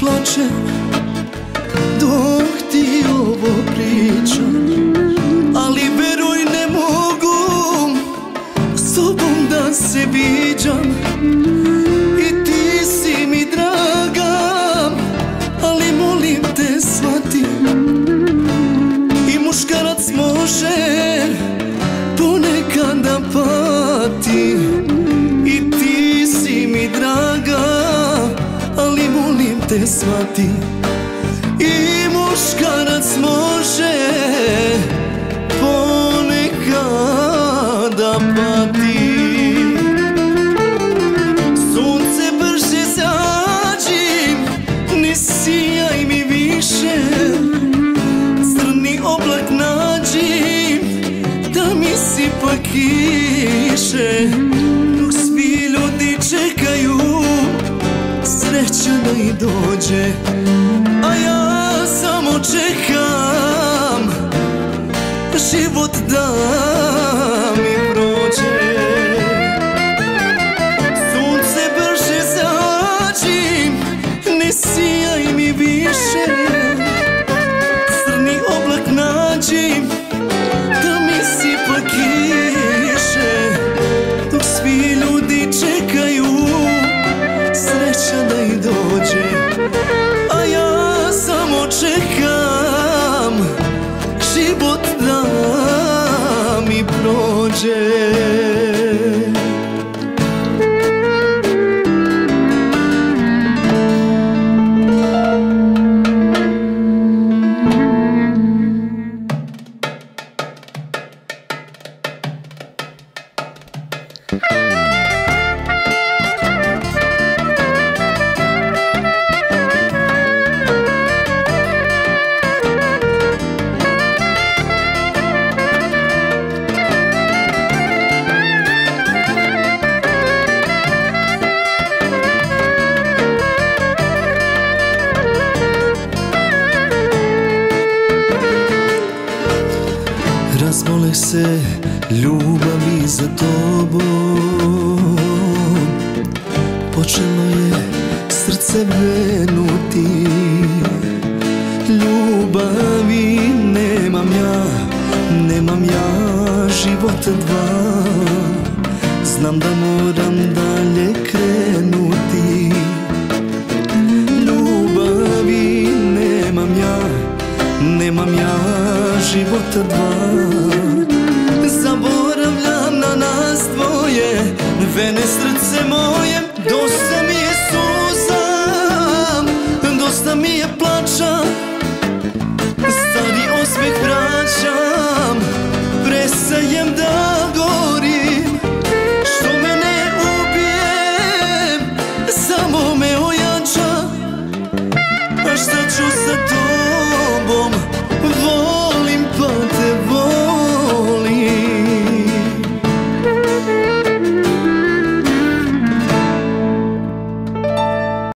plače Dok ti ovo pričam Ali veruj ne mogu S tobom da se viđam. I ti si mi draga Ali molim te shvati. I muškarac može Ponekad da pati te shvati. I muškarac može Ponekad da pati. Sunce brže zađi Ne sijaj mi više. Crni oblak nađi Da mi sipa kiše dođe A ja samo čekam Život da mi prođe. Sunce brže zađi Ne sijaj mi više prođe se ljubavi za tobom. Počelo je srce venuti Ljubavi nemam ja, nemam ja život dva. Znam da moram dalje krenuti. Ljubavi nemam ja, nemam ja života dva Zaboravljam na nas dvoje Vene srce moje Dosta mi je suza Dosta mi je plača. Stari osmeh vraćam Prestajem da